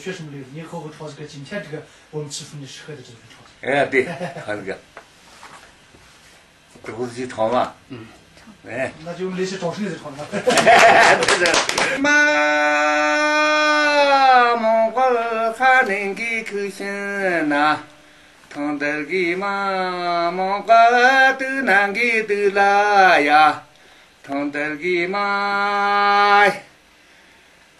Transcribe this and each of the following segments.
学什么有，你好好唱这个，今天这个我们负你适合的这个唱。哎对，还子个，这不是就唱嘛？嗯，哎，那就那些掌声再唱唱。哈哈哈！哈，妈，妈妈还能给口心呐？疼得给妈妈都难给都了呀，疼得给妈。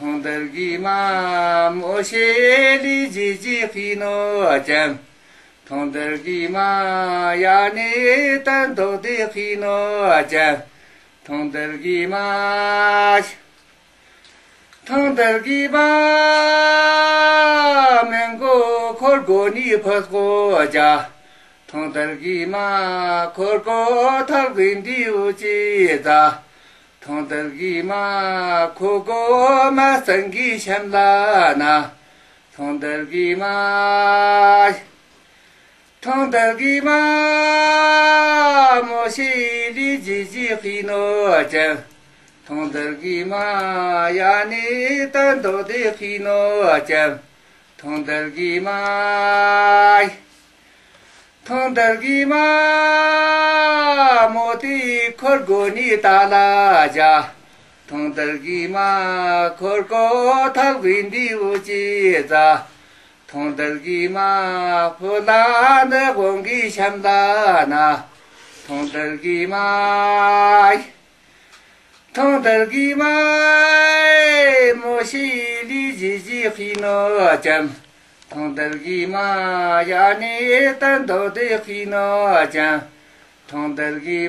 통들기 맘 오셰리 지지 피노 Ṭāṅ dārgīmā kukū mā sāngī shamlānā Ṭāṅ dārgīmā thondargi ma moti khor goni tala ja thondargi ma khor ko thal windi gongi khino jam 통달기 마야니 단도데 피노자 통달기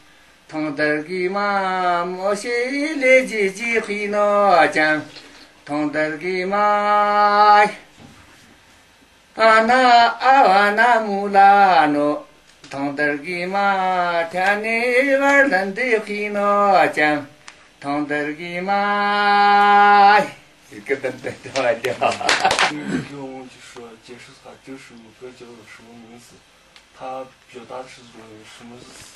唐德尔吉玛，莫西来击击回诺江。唐德尔吉阿娜阿瓦娜木拉诺。唐德尔吉玛，天女娃儿能得回诺江。唐德尔吉一个噔噔跳完掉。你给我们就说，结束他这首歌叫什么名字？他表达的是什么意思？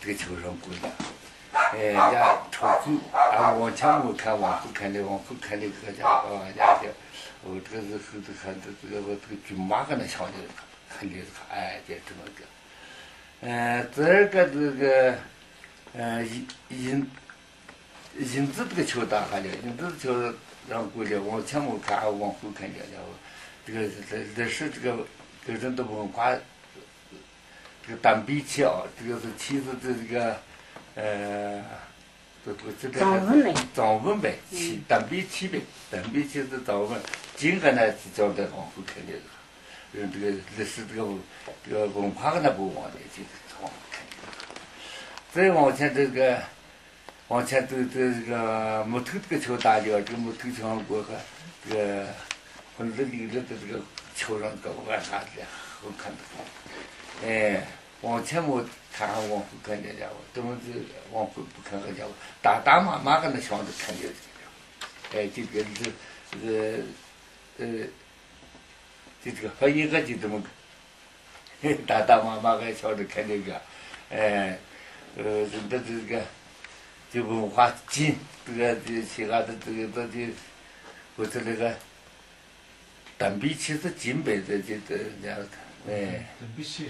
这个桥上过嘞，哎，人家朝后，然后往前我看，往后看嘞，往后看嘞，个家伙，人家的，哦，这个是头看的，这个这个军马搁那抢的，看，肯定是他，哎，就这么个，嗯，第二个这个，嗯，银银银子这个桥打下来，银子桥上过来，往前我看，往后看嘞，家伙，这个这这是这个个人都不化。这个单碑桥，这个是妻子的这个，呃，这个这个，长文碑，长文碑，桥单碑桥呗，单碑桥是长文，今个呢是叫在往后看的，嗯，这个历史这个这个文化那不往的，就往后看，再往前这个，往前走走这个木头这个桥大桥，这个木头桥上过和这个者日着的这个桥上搞个啥子好看的，哎。往前我看，往回看那家伙，怎么子往回不看那家伙，大大妈妈个那墙都看见去哎，就个这这呃，呃，就这个，还有一个就这么，大大妈妈搁那墙看那个，哎，呃，这这这个，就文化金，这个这其他的这个到底，或者那个，等比其实金百的就这两个，哎。单比七